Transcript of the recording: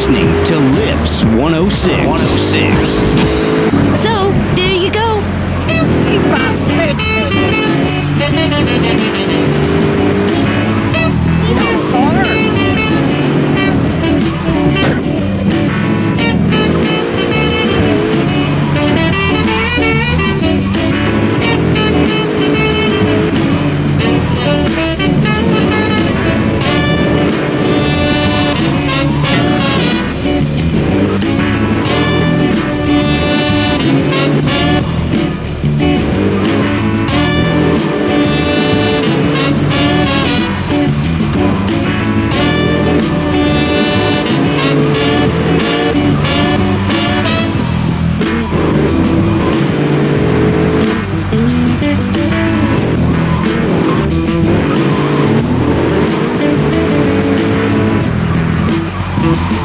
listening to Lips 106. 106. So